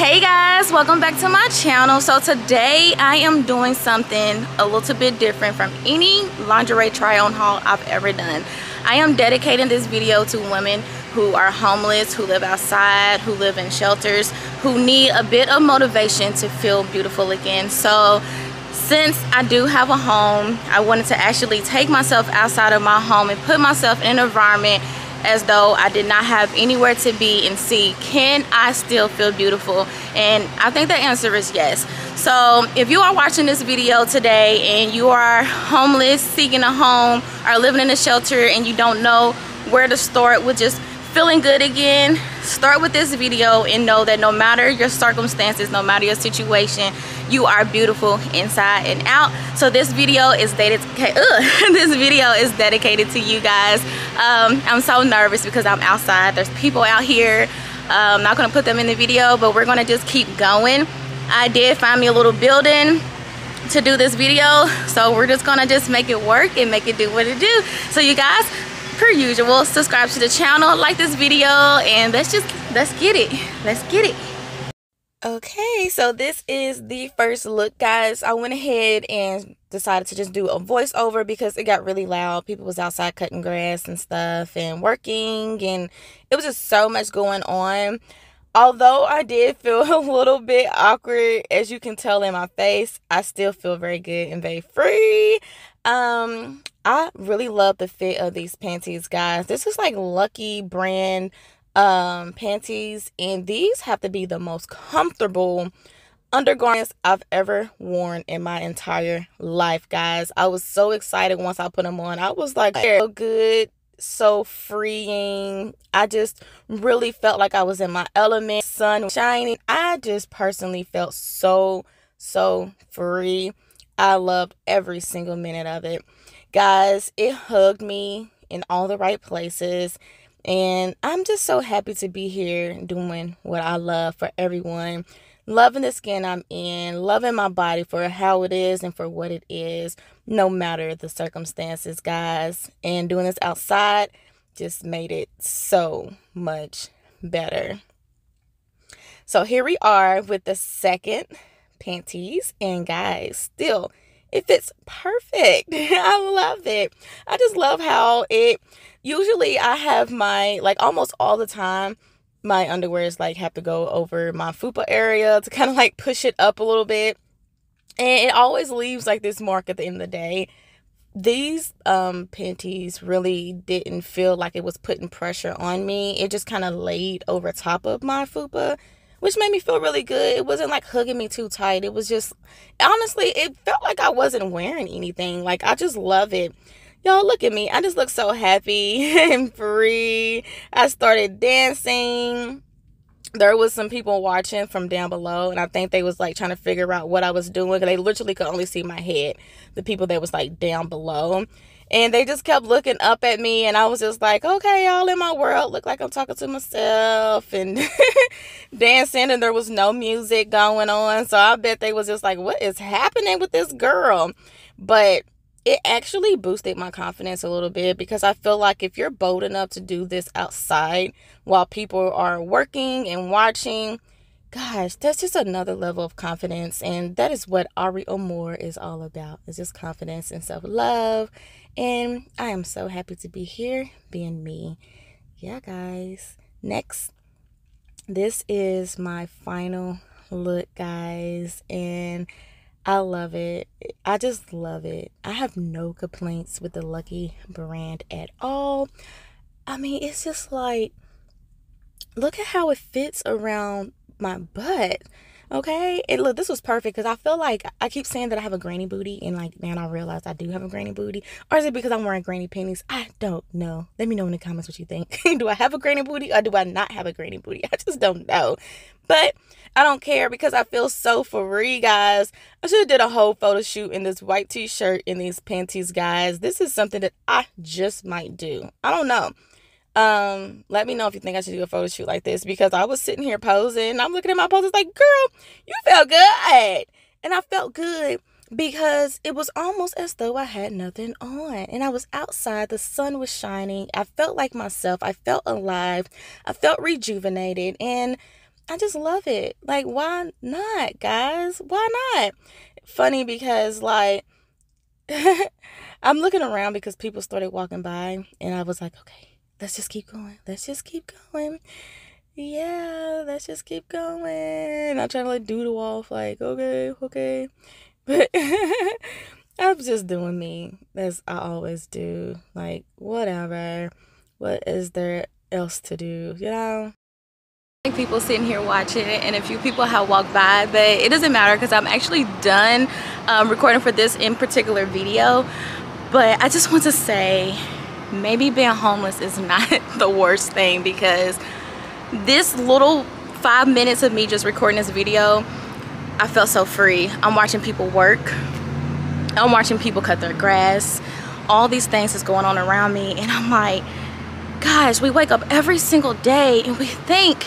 hey guys. Welcome back to my channel. So today i am doing something a little bit different from any lingerie try on haul i've ever done. I am dedicating this video to women who are homeless who live outside who live in shelters who need a bit of motivation to feel beautiful again. So since I do have a home, I wanted to actually take myself outside of my home and put myself in an environment as though I did not have anywhere to be and see can I still feel beautiful? And I think the answer is yes. So if you are watching this video today and you are homeless seeking a home or living in a shelter and you don't know where to start with just feeling good again start with this video and know that no matter your circumstances no matter your situation you are beautiful inside and out. So this video is dedicated this video is dedicated to you guys. Um, i'm so nervous because i'm outside. There's people out here. I'm not gonna put them in the video but we're gonna just keep going. I did find me a little building to do this video so we're just gonna just make it work and make it do what it do. So you guys per usual subscribe to the channel like this video and let's just let's get it. Let's get it okay so this is the first look guys. I went ahead and decided to just do a voiceover because it got really loud. People was outside cutting grass and stuff and working and it was just so much going on. Although i did feel a little bit awkward as you can tell in my face i still feel very good and very free. Um I really love the fit of these panties, guys. This is like Lucky brand um panties and these have to be the most comfortable undergarments I've ever worn in my entire life, guys. I was so excited once I put them on. I was like, so good, so freeing. I just really felt like I was in my element, sun shining. I just personally felt so, so free. I loved every single minute of it. Guys, it hugged me in all the right places. And I'm just so happy to be here doing what I love for everyone. Loving the skin I'm in, loving my body for how it is and for what it is, no matter the circumstances, guys. And doing this outside just made it so much better. So here we are with the second panties. And guys, still it fits perfect. I love it. I just love how it usually I have my like almost all the time my underwear is like have to go over my fupa area to kind of like push it up a little bit. And it always leaves like this mark at the end of the day. These um panties really didn't feel like it was putting pressure on me. It just kind of laid over top of my fupa which made me feel really good. It wasn't like hugging me too tight. It was just, honestly, it felt like I wasn't wearing anything. Like, I just love it. Y'all, look at me. I just look so happy and free. I started dancing. There was some people watching from down below, and I think they was like trying to figure out what I was doing. They literally could only see my head. The people that was like down below and they just kept looking up at me and i was just like okay y'all in my world look like i'm talking to myself and dancing and there was no music going on so i bet they was just like what is happening with this girl but it actually boosted my confidence a little bit because I feel like if you're bold enough to do this outside while people are working and watching, gosh, that's just another level of confidence. And that is what Arie Amore is all about. It's just confidence and self love and I am so happy to be here being me. Yeah, guys. Next, this is my final look, guys. And I love it. I just love it. I have no complaints with the Lucky brand at all. I mean, it's just like, look at how it fits around my butt. Okay. And look, this was perfect because I feel like I keep saying that I have a granny booty and like now I realize I do have a granny booty. Or is it because I'm wearing granny panties? I don't know. Let me know in the comments what you think. do I have a granny booty or do I not have a granny booty? I just don't know. But I don't care because I feel so free, guys. I should have did a whole photo shoot in this white t-shirt and these panties, guys. This is something that I just might do. I don't know. Um, let me know if you think I should do a photo shoot like this because I was sitting here posing. And I'm looking at my poses like, girl, you felt good. And I felt good because it was almost as though I had nothing on. And I was outside, the sun was shining. I felt like myself. I felt alive. I felt rejuvenated. And I just love it. Like, why not, guys? Why not? Funny because, like, I'm looking around because people started walking by, and I was like, okay, let's just keep going. Let's just keep going. Yeah, let's just keep going. I'm trying to like doodle off, like, okay, okay. But I'm just doing me as I always do. Like, whatever. What is there else to do, you know? people sitting here watching it and a few people have walked by but it doesn't matter because I'm actually done um, recording for this in particular video but I just want to say maybe being homeless is not the worst thing because this little five minutes of me just recording this video I felt so free I'm watching people work I'm watching people cut their grass all these things is going on around me and I'm like guys we wake up every single day and we think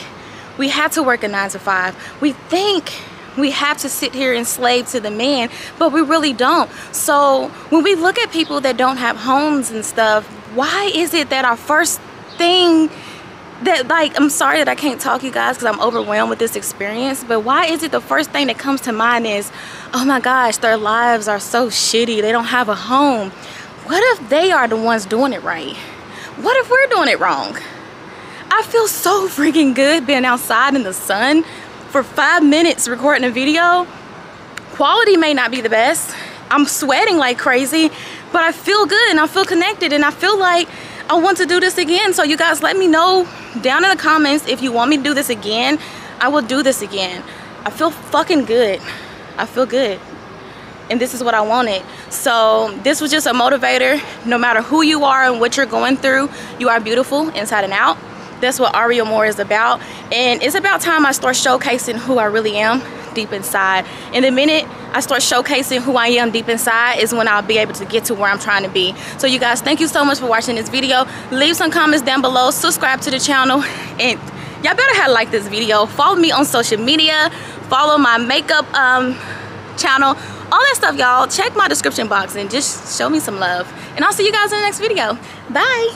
we have to work a nine to five. We think we have to sit here and slave to the man, but we really don't. So when we look at people that don't have homes and stuff, why is it that our first thing that like I'm sorry that I can't talk you guys because I'm overwhelmed with this experience but why is it the first thing that comes to mind is oh my gosh their lives are so shitty they don't have a home what if they are the ones doing it right what if we're doing it wrong I feel so freaking good being outside in the sun for five minutes recording a video. Quality may not be the best. I'm sweating like crazy, but I feel good and I feel connected and I feel like I want to do this again. So you guys let me know down in the comments if you want me to do this again. I will do this again. I feel fucking good. I feel good. And this is what I wanted. So this was just a motivator. No matter who you are and what you're going through, you are beautiful inside and out that's what Arie Amore is about. And it's about time I start showcasing who I really am deep inside. And the minute I start showcasing who I am deep inside is when I'll be able to get to where I'm trying to be. So you guys, thank you so much for watching this video. Leave some comments down below, subscribe to the channel, and y'all better have liked this video. Follow me on social media, follow my makeup um, channel, all that stuff, y'all. Check my description box and just show me some love. And I'll see you guys in the next video. Bye.